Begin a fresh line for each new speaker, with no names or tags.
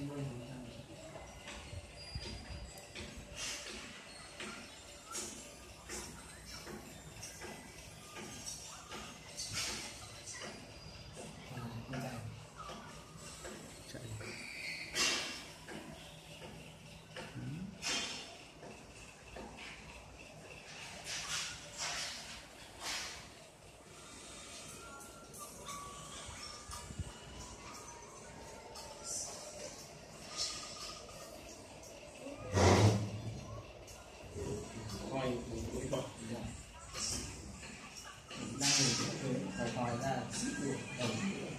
Amen. ngoài ra là chít được đầu nữa